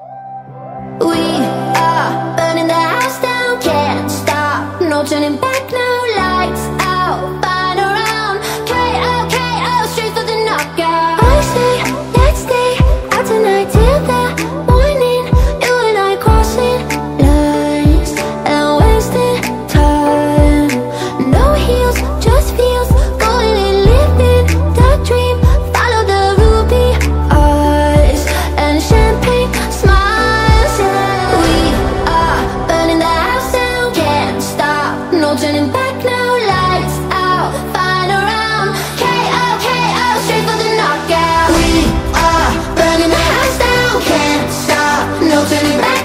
We are burning the house down, can't stop, no turning back. till back.